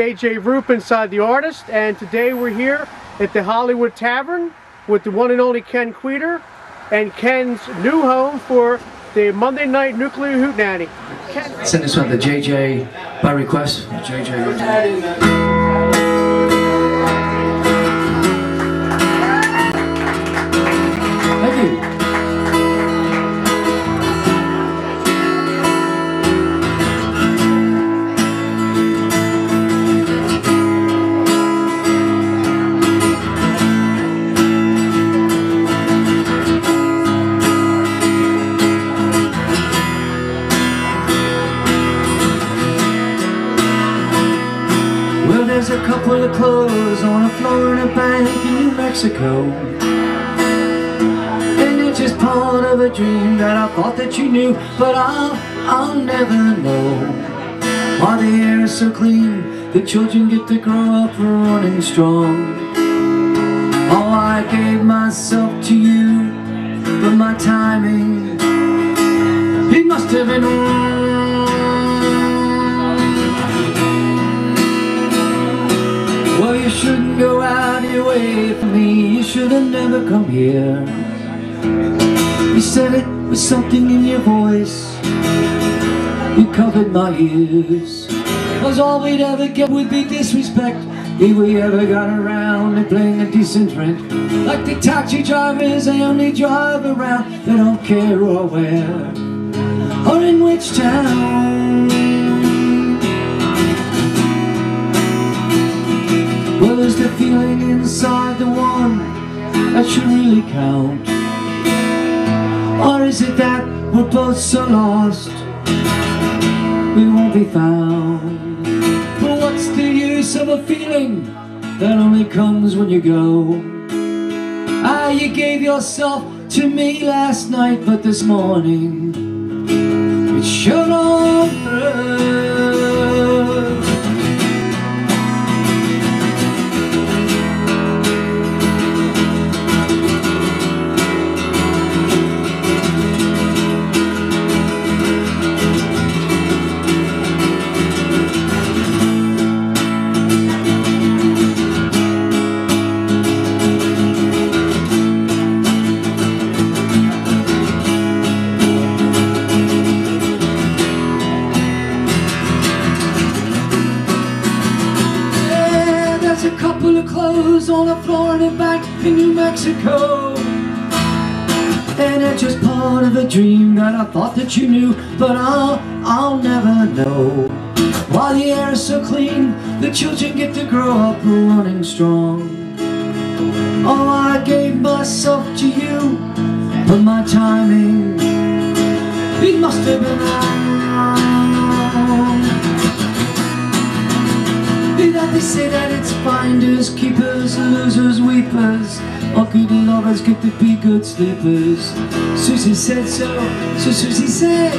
JJ Rupp inside the artist and today we're here at the Hollywood Tavern with the one and only Kenn Kweder and Ken's new home for the Monday Night Nuclear Hootenanny. Ken. Send this one to JJ by request. JJ. Mexico And it's just part of a dream that I thought that you knew But I'll, I'll never know. Why the air is so clean The children get to grow up running strong. Oh, I gave myself to you But my timing It must have been wrong you shouldn't go out your way for me. You should have never come here. You said it with something in your voice. You covered my ears. Cause all we'd ever get would be disrespect If we ever got around to playing a decent rent. Like the taxi drivers, they only drive around. They don't care or where Or in which town the feeling inside the one that should really count? Or is it that we're both so lost we won't be found? But what's the use of a feeling that only comes when you go? Ah, you gave yourself to me last night, but this morning Mexico. And it's just part of a dream that I thought that you knew But I'll, I'll never know. While the air is so clean, the children get to grow up running strong. Oh, I gave myself to you, but my timing It must have been wrong. That they say that it's finders, keepers, losers, weepers All good lovers get to be good sleepers Susie said so, so Susie said.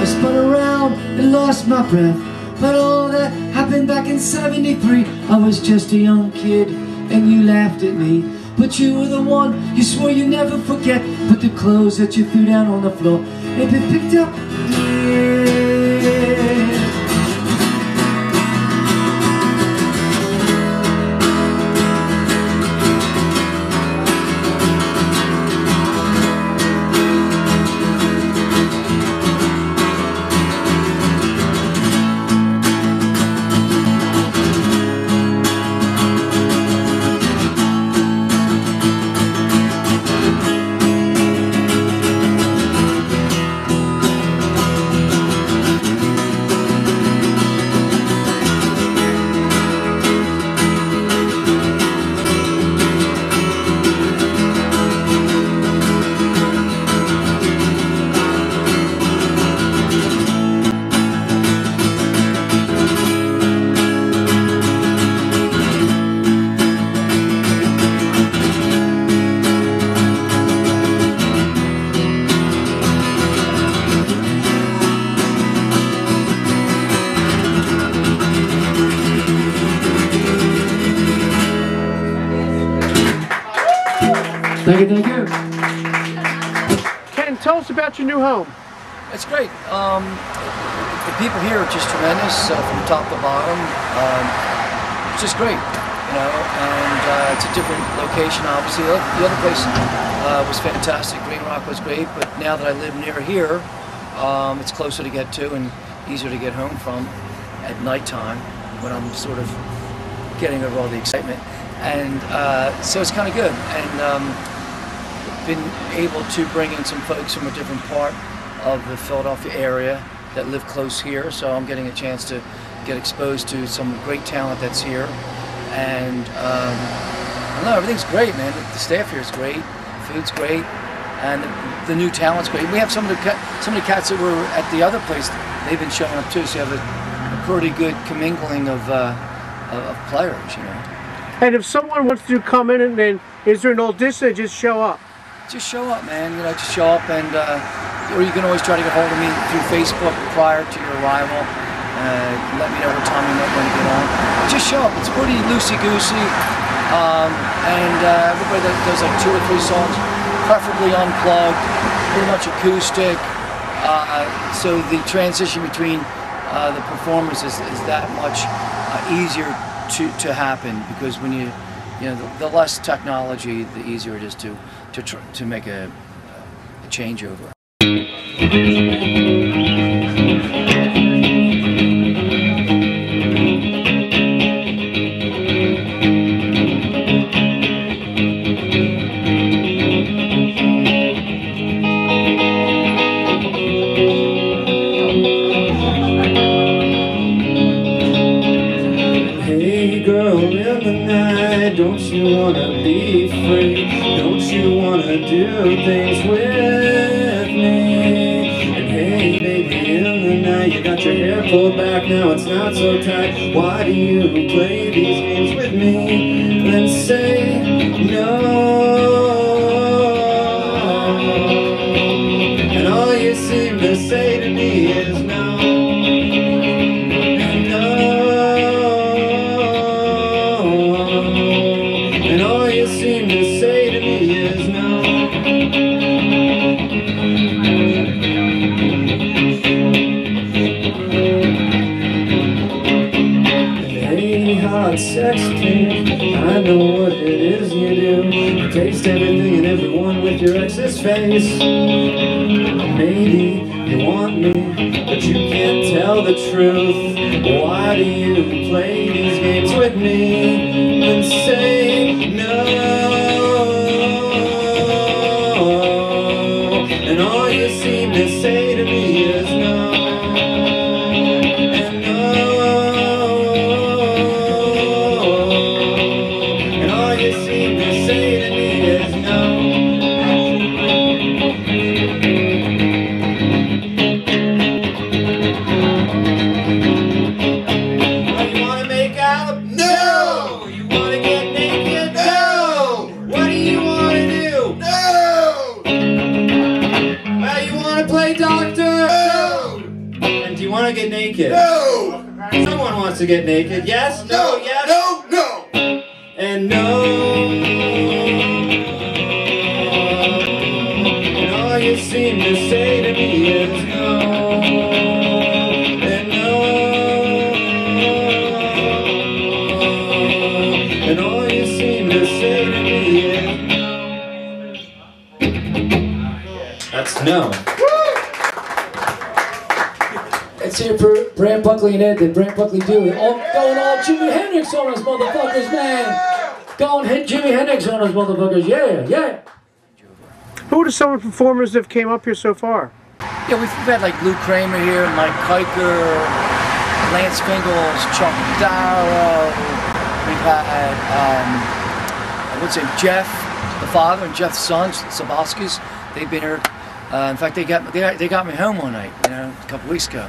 I spun around and lost my breath. But all that happened back in 73 I was just a young kid and you laughed at me. But you were the one you swore you never forget. But the clothes that you threw down on the floor. They've been picked up Thank you, thank you. Ken, tell us about your new home. It's great. Um, the people here are just tremendous uh, from top to bottom. Um, it's just great, you know, and uh, it's a different location, obviously. The the other place uh, was fantastic. Green Rock was great, but now that I live near here, um, it's closer to get to and easier to get home from at nighttime when I'm sort of getting over all the excitement. And uh, so it's kind of good. And um, been able to bring in some folks from a different part of the Philadelphia area that live close here. So I'm getting a chance to get exposed to some great talent that's here. And um, know, everything's great, man. The staff here is great, food's great, and the, new talent's great. We have some of the some of the cats that were at the other place. They've been showing up too. So you have a, a pretty good commingling of, uh, of players, you know. And if someone wants to come in and then is there an audition? Just show up. Just show up, man. You know, just show up, and uh, or you can always try to get hold of me through Facebook prior to your arrival. Uh, let me know what time you might want to get on. Just show up. It's pretty loosey goosey, um, and uh, everybody that does like two or three songs, preferably unplugged, pretty much acoustic. Uh, so the transition between uh, the performers is, is that much uh, easier to, to happen because when you you know the, the less technology the easier it is to to tr- to make a, a changeover play these games with me? Then say no. Taste everything and everyone with your ex's face. Maybe you want me, but you can't tell the truth. Why do you play these games with me and say to get naked, yes? No, yes? No, no! And no. And all you seem to say to me is no. And no. And all you seem to say to me is no. That's no. Let's hear for Brant Buckley and Ed. Did Brant Buckley do it? All, going all Jimi Hendrix on us, motherfuckers, man. Going hit Jimi Hendrix on us, motherfuckers. Yeah, yeah. Who are some of the performers that have came up here so far? Yeah, we've, we've had like Lou Kramer here, Mike Kiker, Lance Fingles, Chuck Darrow. We've had, um, I would say Jeff, the father, and Jeff's sons, Saboskis. They've been here. Uh, in fact, they got they, they got me home one night, you know, a couple weeks ago,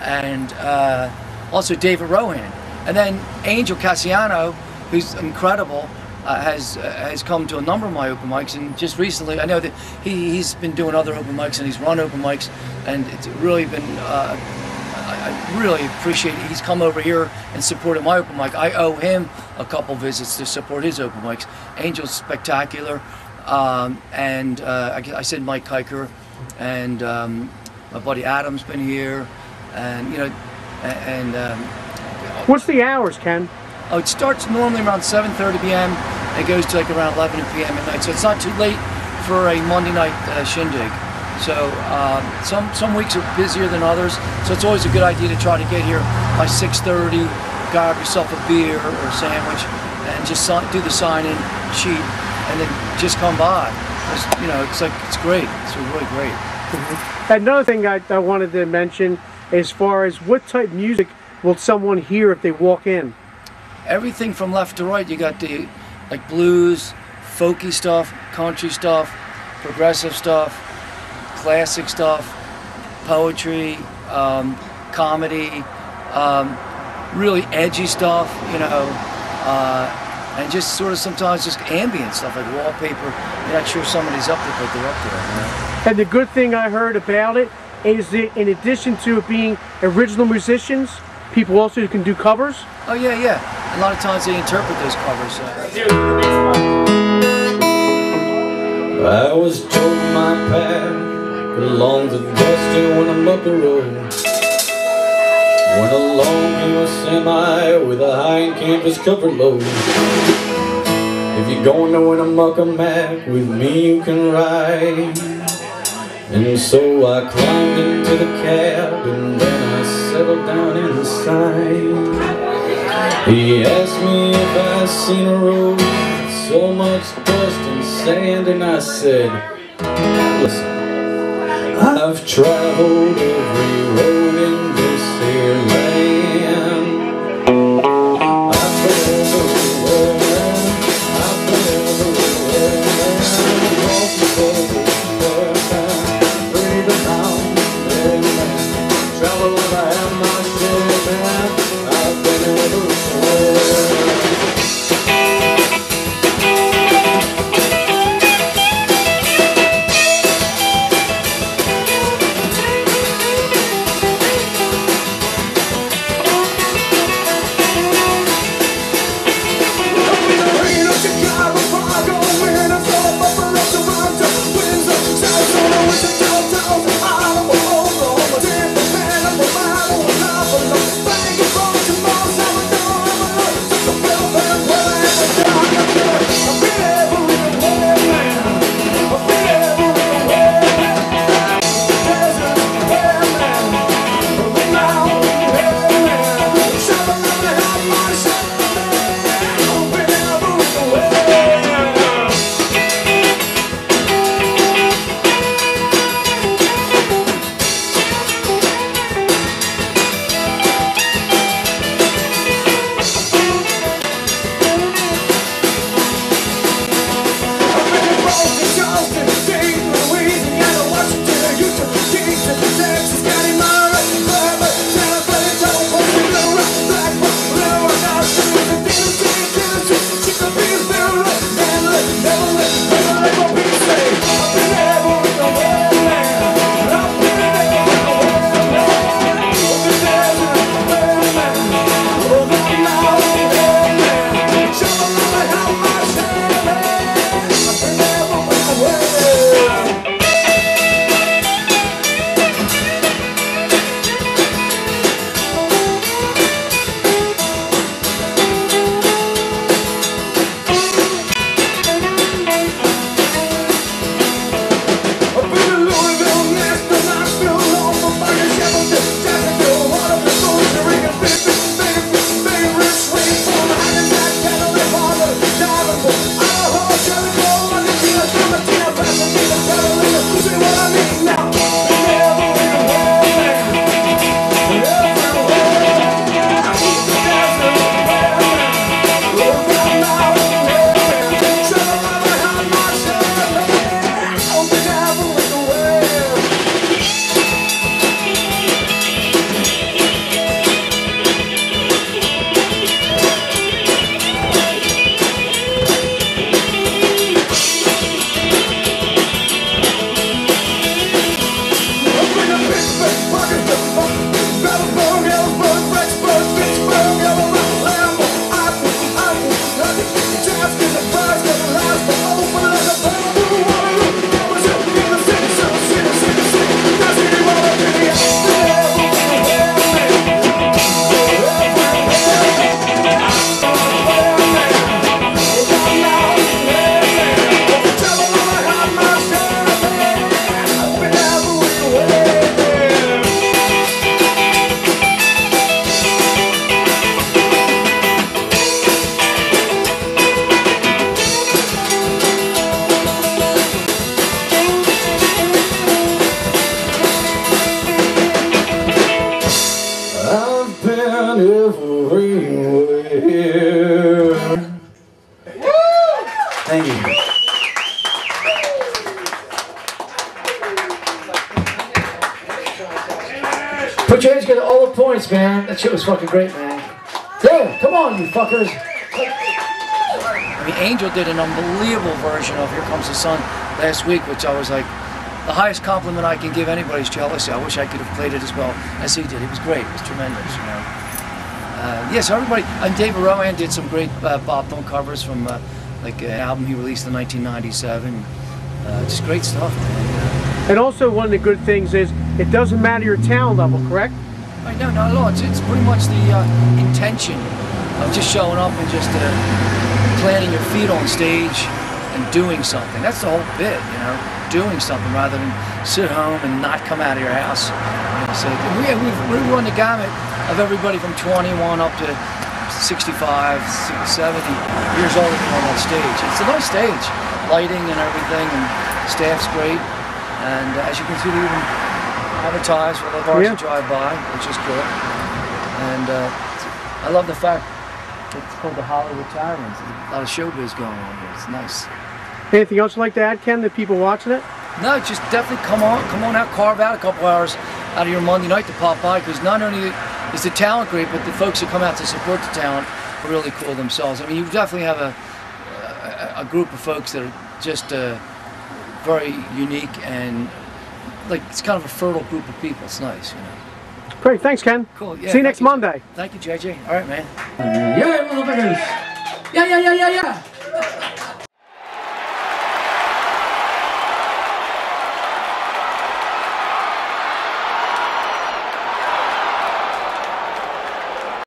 and uh, also David Rohan, and then Angel Cassiano, who's incredible. Uh, has uh, has come to a number of my open mics, and just recently, I know that he he's been doing other open mics and he's run open mics, and it's really been. Uh, I I really appreciate it. He's come over here and supported my open mic. I owe him a couple visits to support his open mics. Angel's spectacular, um, and uh, I, I said Mike Kiker, and um, my buddy Adam's been here, and you know, and um, What's the hours, Ken? Oh, it starts normally around 7:30 p.m. It goes to like around 11 p.m. at night, so it's not too late for a Monday night uh, shindig. So um, some some weeks are busier than others, so it's always a good idea to try to get here by 6:30. Grab yourself a beer or a sandwich, and just do the sign-in sheet, and then just come by. It's, you know, it's like it's great. It's really great. Another thing I, I wanted to mention, as far as what type of music will someone hear if they walk in? everything from left to right. You got the like blues, folky stuff, country stuff, progressive stuff, classic stuff, poetry, um, comedy, um, really edgy stuff, you know, uh, and just sort of sometimes just ambient stuff like wallpaper. You're not sure somebody's up there, but they're up there. You know? And the good thing I heard about it is that in addition to it being original musicians, people also can do covers. Oh yeah, yeah. A lot of times they interpret those covers. Uh, I was told my path belonged to Dusty when I'm up the road. Went along in a semi with a high campus covered load. If you're going to win a muckamuck with me, you can ride. And so I climbed into the cab and then I settled down inside. He asked me if I'd seen a road with so much dust and sand, and I said, Listen, I've traveled every road in this here land. That shit was fucking great, man. Yeah, come on, you fuckers. I mean, Angel did an unbelievable version of Here Comes the Sun last week, which I was like, the highest compliment I can give anybody's jealousy. I wish I could have played it as well as he did. It was great. It was tremendous, you know. Uh, yes, everybody. And David Rowan did some great uh, Bob Dylan covers from uh, like an album he released in 1997. Uh, just great stuff, man. And also one of the good things is it doesn't matter your talent level, correct? Right, no, not at all. It's, pretty much the uh, intention of just showing up and just uh, planting your feet on stage and doing something. That's the whole bit, you know, doing something rather than sit home and not come out of your house. So we, we, we run the gamut of everybody from 21 up to 65, 70 years old on that stage. It's a nice stage, lighting and everything, and staff's great. And uh, as you can see, even advertise for the cars Yeah. to drive by, which is cool. And uh, I love the fact it's called the Hollywood. There's a lot of showbiz going on here. It's nice. Anything else you'd like to add, Ken, the people watching it? No, just definitely come on, come on out, carve out a couple hours out of your Monday night to pop by because not only is the talent great, but the folks that come out to support the talent are really cool themselves. I mean, you definitely have a a, a group of folks that are just uh, very unique and like it's kind of a fertile group of people. It's nice, you know. Great, thanks, Ken. Cool. Yeah, See you next you. Monday. Thank you, JJ. All right, man. Yeah, motherfuckers. Yeah, yeah, yeah, yeah, yeah.